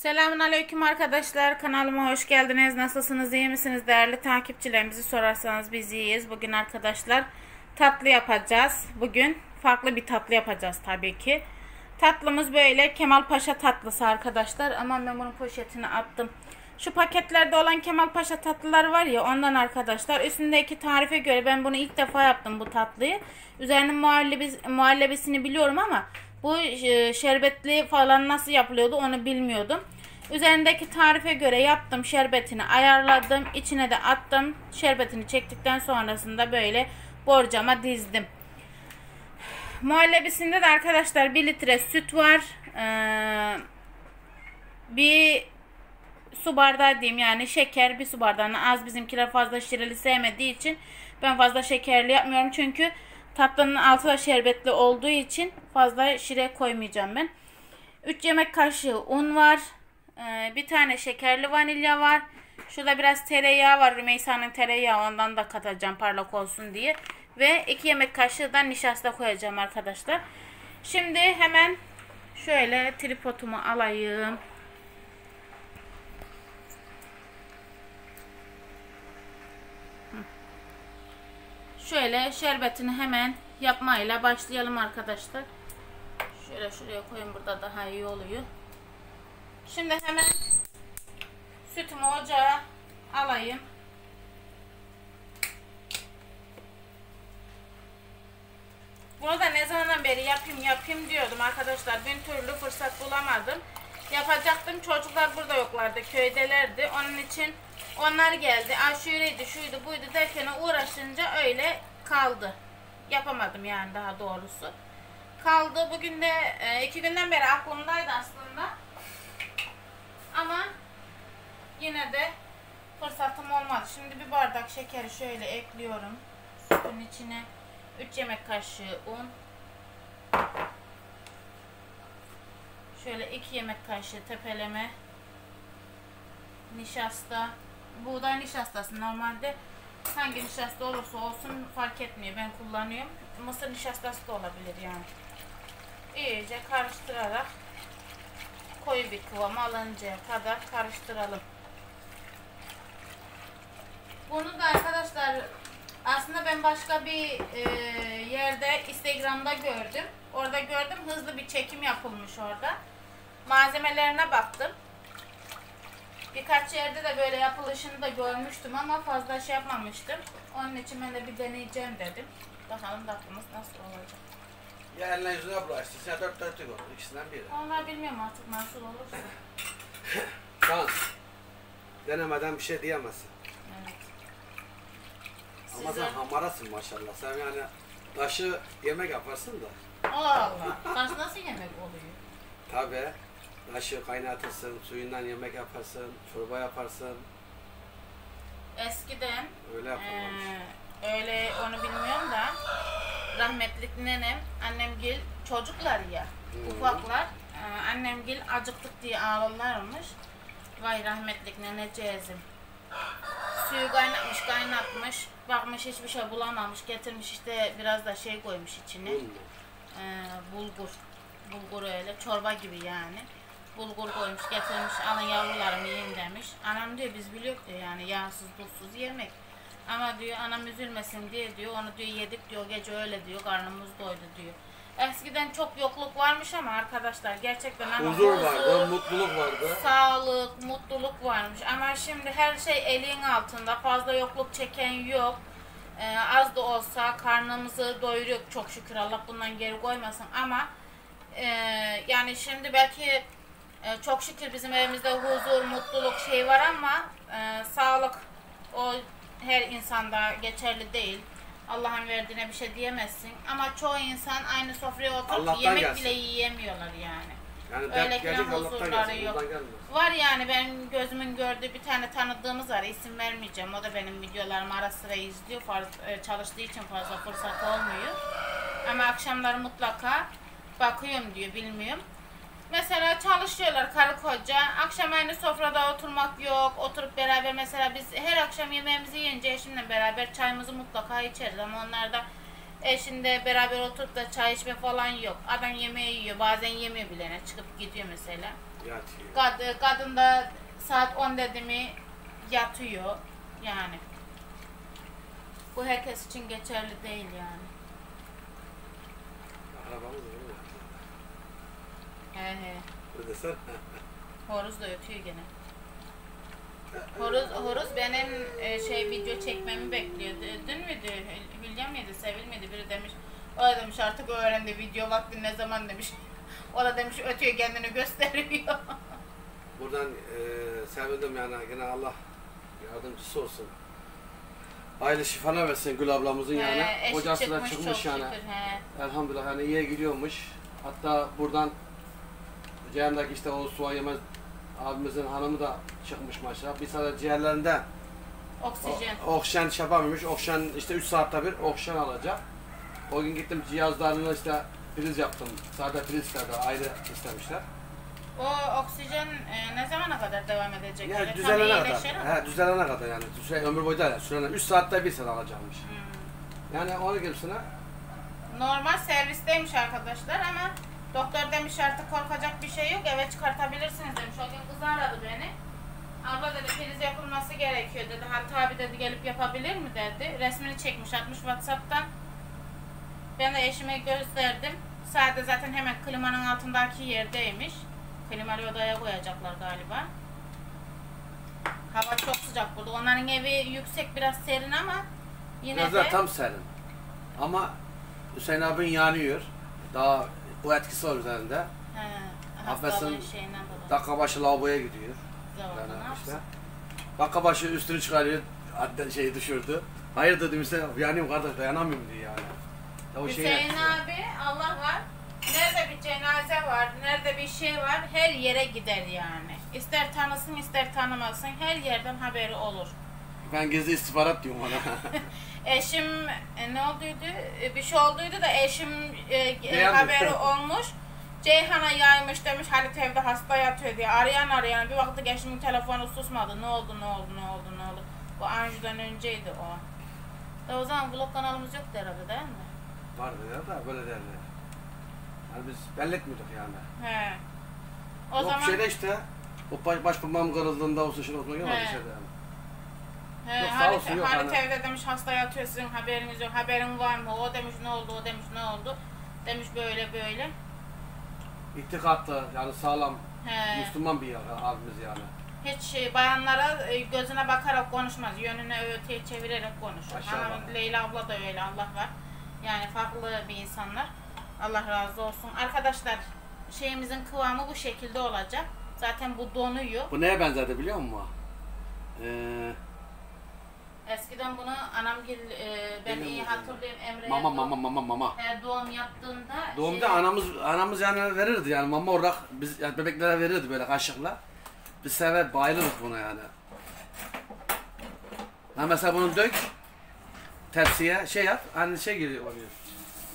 Selamun Aleyküm arkadaşlar. Kanalıma hoş geldiniz. Nasılsınız? iyi misiniz? Değerli takipçilerimizi sorarsanız biz iyiyiz. Bugün arkadaşlar tatlı yapacağız. Bugün farklı bir tatlı yapacağız tabii ki. Tatlımız böyle Kemal Paşa tatlısı arkadaşlar. Ama ben bunun poşetini attım. Şu paketlerde olan Kemal Paşa tatlıları var ya ondan arkadaşlar. Üstündeki tarife göre ben bunu ilk defa yaptım bu tatlıyı. Üzerinin muhallebis, muhallebisini biliyorum ama bu e, şerbetli falan nasıl yapılıyordu onu bilmiyordum. Üzerindeki tarife göre yaptım. Şerbetini ayarladım. içine de attım. Şerbetini çektikten sonrasında böyle borcama dizdim. Muhallebisinde de arkadaşlar 1 litre süt var. Ee, bir su bardağı diyeyim yani şeker bir su bardağına az bizimkiler fazla şireli sevmediği için ben fazla şekerli yapmıyorum çünkü tatlının altı da şerbetli olduğu için fazla şire koymayacağım ben. 3 yemek kaşığı un var. Ee, bir tane şekerli vanilya var. Şurada biraz tereyağı var. Rümeysa'nın tereyağı ondan da katacağım parlak olsun diye. Ve 2 yemek kaşığı da nişasta koyacağım arkadaşlar. Şimdi hemen şöyle tripodumu alayım. Şöyle şerbetini hemen yapmayla başlayalım arkadaşlar. Şöyle şuraya koyun burada daha iyi oluyor. Şimdi hemen sütümü ocağa alayım. Bunu da ne zamandan beri yapayım yapayım diyordum arkadaşlar. Bir türlü fırsat bulamadım. Yapacaktım. Çocuklar burada yoklardı. Köydelerdi. Onun için onlar geldi. Aşureydi, şuydu, buydu derken uğraşınca öyle kaldı. Yapamadım yani daha doğrusu. Kaldı. Bugün de e, iki günden beri aklımdaydı aslında. Ama yine de fırsatım olmadı. Şimdi bir bardak şekeri şöyle ekliyorum. Sütün içine 3 yemek kaşığı un. Şöyle 2 yemek kaşığı tepeleme nişasta. Buğday nişastası normalde hangi nişasta olursa olsun fark etmiyor. Ben kullanıyorum. Mısır nişastası da olabilir yani. İyice karıştırarak koyu bir kıvam alıncaya kadar karıştıralım. Bunu da arkadaşlar aslında ben başka bir e, yerde Instagram'da gördüm. Orada gördüm hızlı bir çekim yapılmış orada. Malzemelerine baktım. Birkaç yerde de böyle yapılışını da görmüştüm ama fazla şey yapmamıştım. Onun için ben de bir deneyeceğim dedim. Bakalım tatlımız nasıl olacak. Ya eline yüzüne bulaştı. Sen dört dörtlük olur. İkisinden biri. Onlar bilmiyorum artık nasıl olursa. Şans. Denemeden bir şey diyemezsin. Evet. Ama Size... sen hamarasın maşallah. Sen yani taşı yemek yaparsın da. Allah Allah. Taş nasıl yemek oluyor? Tabi. Taşı kaynatırsın, suyundan yemek yaparsın, çorba yaparsın. Eskiden Öyle yapılmamış. Ee, öyle onu bilmiyorum da rahmetlik nenem, annemgil çocuklar ya Hı. ufaklar. Ee, annemgil acıktık diye ağlarlarmış. Vay rahmetlik neneceğizim. Suyu kaynatmış kaynatmış. Bakmış hiçbir şey bulamamış. Getirmiş işte biraz da şey koymuş içine. Mu? Ee, bulgur. Bulgur öyle çorba gibi yani. Bulgur koymuş getirmiş alın yavrularım yiyin demiş. Anam diyor biz biliyoruz diyor yani yağsız tuzsuz yemek. Ama diyor anam üzülmesin diye diyor onu diyor yedik diyor gece öyle diyor karnımız doydu diyor. Eskiden çok yokluk varmış ama arkadaşlar gerçekten ama Huzur vardı, mutluluk vardı. sağlık, mutluluk varmış. Ama şimdi her şey elin altında. Fazla yokluk çeken yok. Ee, az da olsa karnımızı doyuruyor çok şükür Allah bundan geri koymasın ama e, yani şimdi belki e, çok şükür bizim evimizde huzur, mutluluk şey var ama e, sağlık o her insanda geçerli değil. Allah'ın verdiğine bir şey diyemezsin. Ama çoğu insan aynı sofraya oturup Allah'tan yemek gelsin. bile yiyemiyorlar yani. Yani Öyle dert gelecek huzurları yok. Buradan gelmez. Var yani ben gözümün gördüğü bir tane tanıdığımız var. İsim vermeyeceğim. O da benim videolarımı ara sıra izliyor. Faz- e, çalıştığı için fazla fırsat olmuyor. Ama akşamları mutlaka bakıyorum diyor. Bilmiyorum. Çalışıyorlar karı koca. Akşam aynı sofrada oturmak yok. Oturup beraber mesela biz her akşam yemeğimizi yiyince eşimle beraber çayımızı mutlaka içeriz. Ama onlar da eşinde beraber oturup da çay içme falan yok. Adam yemeği yiyor. Bazen yemiyor bile. ne, Çıkıp gidiyor mesela. Yatıyor. Kad, kadın da saat 10 dedi mi yatıyor yani. Bu herkes için geçerli değil yani. Arabamız? He he. Ne desen? Horoz da ötüyor gene. Horoz, horoz benim e, şey video çekmemi bekliyor. D- Dün müydü? Hül- Hülya mıydı? Sevil miydi? Biri demiş. O da demiş artık öğrendi video vakti ne zaman demiş. O da demiş ötüyor kendini gösteriyor. Buradan e, sevindim yani gene Allah yardımcısı olsun. Aile şifalar versin Gül ablamızın yani. He, eşi Kocası da çıkmış, çıkmış çok yani. şükür. He. Elhamdülillah yani iyiye gidiyormuş. Hatta buradan Ceyhan'daki işte o Suha Yemez abimizin hanımı da çıkmış maşallah. Bir sadece ciğerlerinde Oksijen. o, okşen şey yapamamış. Okşen işte 3 saatte bir okşen alacak. O gün gittim cihazlarını işte priz yaptım. Sadece priz istedi. Ayrı istemişler. O oksijen e, ne zamana kadar devam edecek? Yani Öyle düzelene kadar. He, düzelene kadar yani. Şey, ömür boyu değil. Sürene 3 saatte bir sene alacakmış. Hmm. Yani onu gibisine Normal servisteymiş arkadaşlar ama doktor demiş artık korkacak bir şey yok eve çıkartabilirsiniz demiş. O gün kız aradı beni. Abla dedi priz yapılması gerekiyor dedi. Hatta abi dedi gelip yapabilir mi dedi. Resmini çekmiş atmış Whatsapp'tan. Ben de eşime gösterdim. Sade zaten hemen klimanın altındaki yerdeymiş. Klimalı odaya koyacaklar galiba. Hava çok sıcak burada. Onların evi yüksek biraz serin ama yine biraz de da tam serin. Ama Hüseyin abin yanıyor. Daha bu etkisi var üzerinde. He, Affetsin. Dakika başı lavaboya gidiyor. Zavallı, Yani işte. Dakika başı üstünü çıkarıyor. Hatta şeyi düşürdü. Hayır dedim işte yanıyorum kardeş dayanamıyorum diye yani. Ya o Hüseyin abi Allah var. Nerede bir cenaze var, nerede bir şey var her yere gider yani. İster tanısın ister tanımasın her yerden haberi olur. Ben gizli istihbarat diyorum ona. Eşim e, ne olduydu? E, Bir şey olduydu da eşim e, e, Beğendi. haberi olmuş. Ceyhan'a yaymış demiş Halit evde hasta yatıyor diye. Arayan arayan bir vakti eşimin telefonu susmadı. Ne oldu ne oldu ne oldu ne oldu. Bu Anju'dan önceydi o. Da o zaman vlog kanalımız yoktu herhalde değil mi? Vardı ya da böyle derler. Yani biz belli etmiyorduk yani. He. O Yok zaman şeyde işte o baş, baş parmağım kırıldığında o sıçın yok He. şeyde yani. He, Yok, sağ Halit, olsun, yok hani. evde demiş hasta yatıyor sizin haberiniz yok. Haberin var mı? O demiş ne oldu o demiş ne oldu. Demiş böyle böyle. İtikatlı yani sağlam He. Müslüman bir yer abimiz yani. Hiç e, bayanlara e, gözüne bakarak konuşmaz. Yönüne öteye çevirerek konuşur. Hanım Leyla abla da öyle Allah var. Yani farklı bir insanlar. Allah razı olsun. Arkadaşlar şeyimizin kıvamı bu şekilde olacak. Zaten bu donuyor. Bu neye benzedi biliyor musun? Ee, Eskiden bunu anamgil e, ben iyi hatırlıyorum Emre'ye mama mama mama mama. e, doğum yaptığında Doğumda şey- anamız anamız yani verirdi yani mama olarak biz yani bebeklere verirdi böyle kaşıkla. Biz sever bayılırdık buna yani. Ha mesela bunu dök tepsiye şey yap hani şey geliyor oluyor.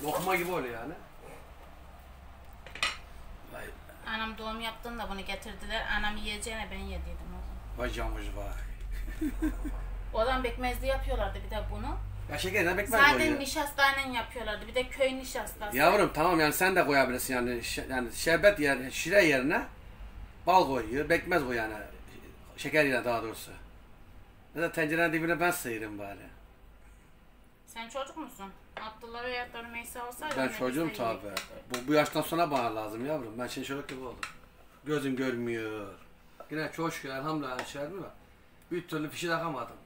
Lokma gibi oluyor yani. Vay, Anam doğum yaptığında bunu getirdiler. Anam yiyeceğine ben yediydim o zaman. vay camuş vay. O zaman bekmezli yapıyorlardı bir de bunu. Ya şeker ne bekmez Zaten oluyor. nişastayla yapıyorlardı. Bir de köy nişastası. Yavrum tamam yani sen de koyabilirsin yani şe- yani şerbet yerine şire yerine bal koyuyor, bekmez koy yani. Şeker yerine daha doğrusu. Ya da tencerenin dibine ben sıyırayım bari. Sen çocuk musun? Abdullah veya da Rümeysa olsaydı. Ben çocuğum bize tabi. Bu, bu yaştan sonra bana lazım yavrum. Ben şimdi çocuk gibi oldum. Gözüm görmüyor. Yine çok şükür elhamdülillah şey mi var? Bir türlü fişi takamadım.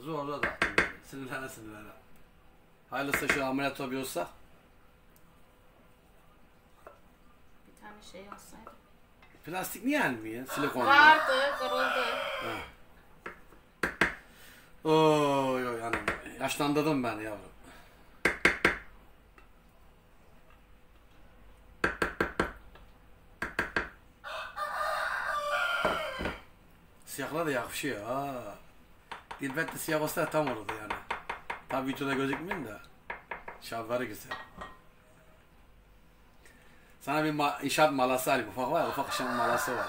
Zorla yani. Sinirlene sinirlene. Hayırlısı şu ameliyat oluyorsa Bir tane şey olsaydı. plastik niye almıyor? Silikon. Vardı, kırıldı. Oy oy hanım. Yaşlandırdım ben yavrum. Siyahlar da yakışıyor ha. Dilbette siyah olsa tam olurdu yani. Tabi videoda gözükmüyor da. Şalvarı güzel. Sana bir ma- inşaat malası alayım. Ufak var ya, ufak inşaat malası var.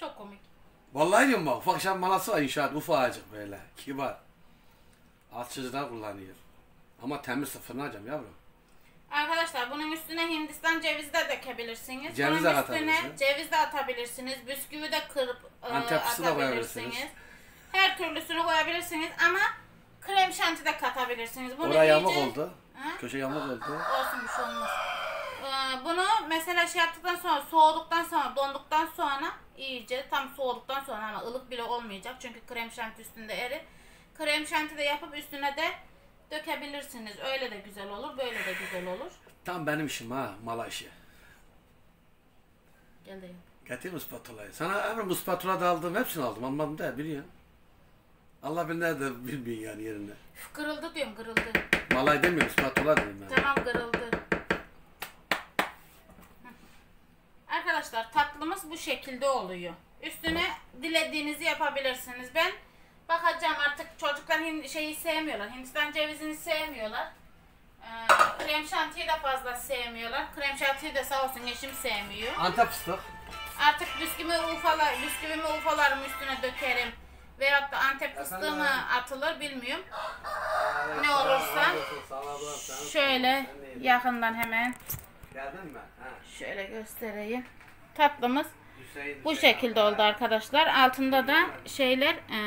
Çok komik. Vallahi diyorum bak ufak şan malası var inşaat ufacık böyle kibar. Çizgiler kullanıyor. Ama temiz sıfırını alacağım yavrum. Arkadaşlar bunun üstüne Hindistan cevizi de dökebilirsiniz. Ceviz bunun de üstüne atabilirsin. ceviz de atabilirsiniz. Bisküvi de kırıp e, Antep fıstığı da atabilirsiniz. koyabilirsiniz. Her türlüsünü koyabilirsiniz ama krem şanti de katabilirsiniz. Bunu Oraya yamuk iyice- oldu. Ha? Köşe yamuk oldu. Olsun bir şey olmaz. Ee, bunu mesela şey yaptıktan sonra soğuduktan sonra donduktan sonra iyice tam soğuduktan sonra ama ılık bile olmayacak çünkü krem şanti üstünde eri. Krem şanti de yapıp üstüne de dökebilirsiniz. Öyle de güzel olur, böyle de güzel olur. Tam benim işim ha mala işi. Gel de yap. Getireyim spatulayı? Sana Emre bu spatula da aldım. Hepsini aldım. Almadım da biliyorsun. Allah bilir nerede bilmiyor yani yerinde. Üf, kırıldı diyorum, kırıldı. Malay demiyorum spatula dedim ben. Tamam kırıldı. Arkadaşlar tatlımız bu şekilde oluyor. Üstüne dilediğinizi yapabilirsiniz. Ben bakacağım artık çocuklar şeyi sevmiyorlar. Hindistan cevizini sevmiyorlar. Ee, krem şantiyi de fazla sevmiyorlar. Krem şantiyi de sağ olsun eşim sevmiyor. Antep fıstık. Artık bisküvi ufalar, bisküvimi ufalarım üstüne dökerim. Veyahut da antep fıstığı mı atılır bilmiyorum. Ne olursa. Şöyle yakından hemen. Şöyle göstereyim. Tatlımız bu şekilde oldu arkadaşlar. Altında da şeyler e,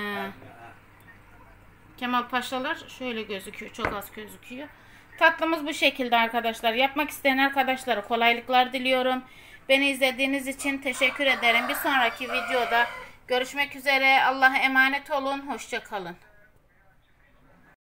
Kemal Paşalar şöyle gözüküyor. Çok az gözüküyor. Tatlımız bu şekilde arkadaşlar. Yapmak isteyen arkadaşlara kolaylıklar diliyorum. Beni izlediğiniz için teşekkür ederim. Bir sonraki videoda görüşmek üzere. Allah'a emanet olun. Hoşça kalın.